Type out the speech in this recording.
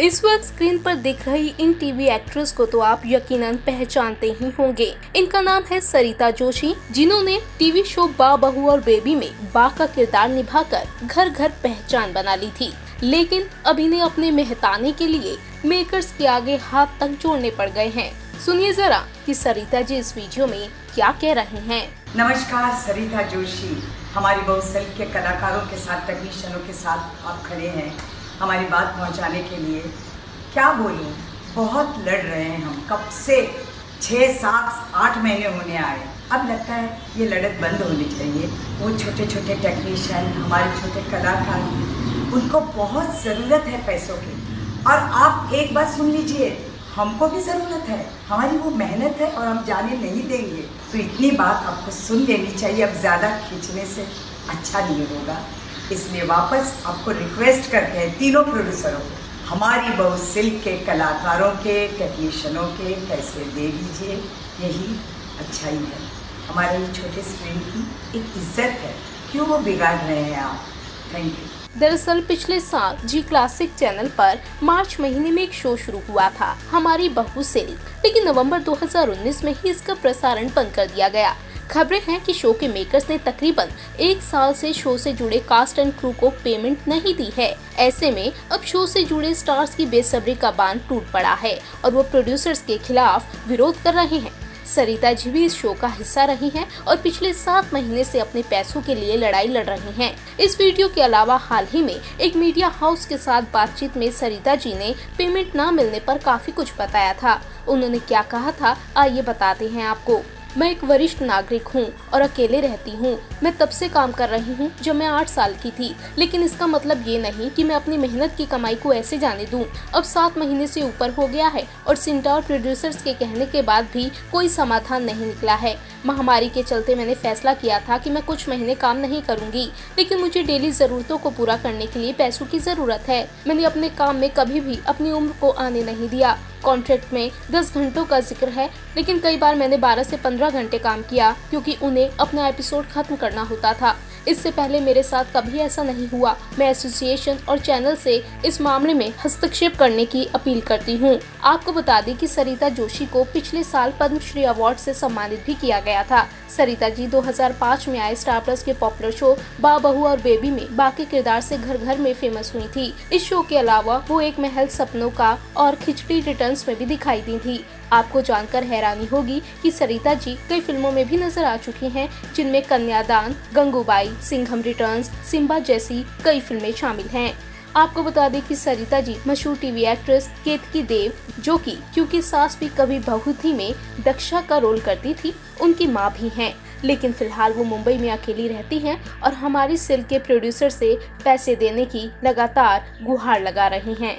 इस वक्त स्क्रीन पर दिख रही इन टीवी एक्ट्रेस को तो आप यकीनन पहचानते ही होंगे। इनका नाम है सरिता जोशी, जिन्होंने टीवी शो बा बहू और बेबी में बा का किरदार निभाकर घर घर पहचान बना ली थी। लेकिन अब इन्हें अपने मेहताने के लिए मेकर्स के आगे हाथ तक जोड़ने पड़ गए हैं। सुनिए जरा कि सरिता जी इस वीडियो में क्या कह रहे हैं। नमस्कार, सरिता जोशी। हमारी बहुत सेल्फ के कलाकारों के साथ टेक्नीशियनों के साथ आप खड़े हैं। हमारी बात पहुँचाने के लिए। क्या बोलूँ? बहुत लड़ रहे हैं हम। कब से? छः सात, आठ महीने होने आए। अब लगता है ये लड़त बंद होनी चाहिए। वो छोटे छोटे टेक्नीशियन हमारे छोटे कलाकार उनको बहुत ज़रूरत है पैसों की। और आप एक बात सुन लीजिए, हमको भी ज़रूरत है। हमारी वो मेहनत है और हम जाने नहीं देंगे। तो इतनी बात आपको सुन लेनी चाहिए। अब ज़्यादा खींचने से अच्छा नहीं होगा। इसलिए वापस आपको रिक्वेस्ट करते हैं तीनों प्रोड्यूसरों को। हमारी बहु सिल्क के कलाकारों के टेक्नीशियनों के, पैसे दे दीजिए। यही अच्छाई है। हमारे छोटे स्क्रीन की एक इज़्ज़त है। क्यों वो बिगाड़ रहे हैं आप? थैंक यू दरअसल पिछले साल जी क्लासिक चैनल पर मार्च महीने में एक शो शुरू हुआ था, हमारी बहू सिल्क। लेकिन नवंबर 2019 में ही इसका प्रसारण बंद कर दिया गया। खबरें हैं कि शो के मेकर्स ने तकरीबन एक साल से शो से जुड़े कास्ट एंड क्रू को पेमेंट नहीं दी है। ऐसे में अब शो से जुड़े स्टार्स की बेसब्री का बाँध टूट पड़ा है और वो प्रोड्यूसर्स के खिलाफ विरोध कर रहे हैं। सरिता जी भी इस शो का हिस्सा रही हैं और पिछले सात महीने से अपने पैसों के लिए लड़ाई लड़ रही हैं। इस वीडियो के अलावा हाल ही में एक मीडिया हाउस के साथ बातचीत में सरिता जी ने पेमेंट न मिलने पर काफ़ी कुछ बताया था। उन्होंने क्या कहा था, आइए बताते हैं आपको। मैं एक वरिष्ठ नागरिक हूँ और अकेले रहती हूँ। मैं तब से काम कर रही हूँ जब मैं आठ साल की थी। लेकिन इसका मतलब ये नहीं कि मैं अपनी मेहनत की कमाई को ऐसे जाने दूँ। अब सात महीने से ऊपर हो गया है और सिंटा और प्रोड्यूसर्स के कहने के बाद भी कोई समाधान नहीं निकला है। महामारी के चलते मैंने फैसला किया था कि मैं कुछ महीने काम नहीं करूँगी। लेकिन मुझे डेली जरूरतों को पूरा करने के लिए पैसों की ज़रूरत है। मैंने अपने काम में कभी भी अपनी उम्र को आने नहीं दिया। कॉन्ट्रैक्ट में 10 घंटों का ज़िक्र है, लेकिन कई बार मैंने 12 से 15 घंटे काम किया, क्योंकि उन्हें अपना एपिसोड खत्म करना होता था। इससे पहले मेरे साथ कभी ऐसा नहीं हुआ। मैं एसोसिएशन और चैनल से इस मामले में हस्तक्षेप करने की अपील करती हूँ। आपको बता दें कि सरिता जोशी को पिछले साल पद्मश्री अवार्ड से सम्मानित भी किया गया था। सरिता जी 2005 में आए स्टार प्लस के पॉपुलर शो बा और बेबी में बाकी किरदार से घर घर में फ़ेमस हुई थी। इस शो के अलावा वो एक महल सपनों का और खिचड़ी रिटर्न्स में भी दिखाई दी थी। आपको जानकर हैरानी होगी कि सरिता जी कई फ़िल्मों में भी नज़र आ चुकी हैं, जिनमें कन्यादान, गंगूबाई, सिंघम रिटर्न्स सिम्बा जैसी कई फ़िल्में शामिल हैं। आपको बता दें कि सरिता जी मशहूर टीवी एक्ट्रेस केतकी देव, जो कि क्योंकि सास भी कभी बहु थी में दक्षा का रोल करती थी, उनकी माँ भी हैं। लेकिन फ़िलहाल वो मुंबई में अकेली रहती हैं और हमारी सिल्क के प्रोड्यूसर से पैसे देने की लगातार गुहार लगा रही हैं।